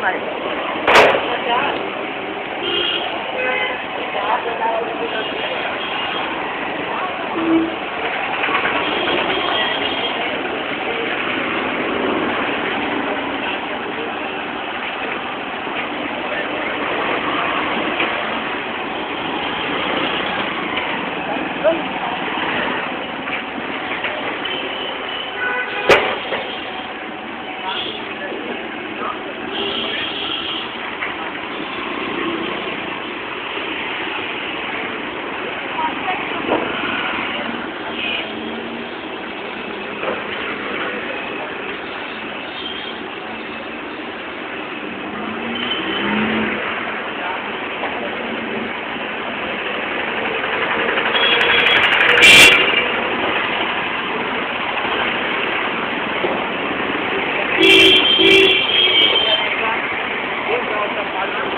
March. Thank you.